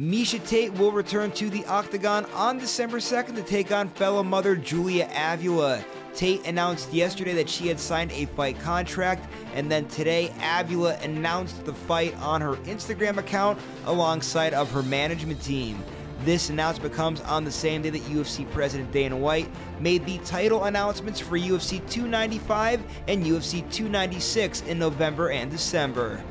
Miesha Tate will return to the Octagon on December 2nd to take on fellow mother Julia Avila. Tate announced yesterday that she had signed a fight contract, and then today, Avila announced the fight on her Instagram account alongside of her management team. This announcement comes on the same day that UFC President Dana White made the title announcements for UFC 295 and UFC 296 in November and December.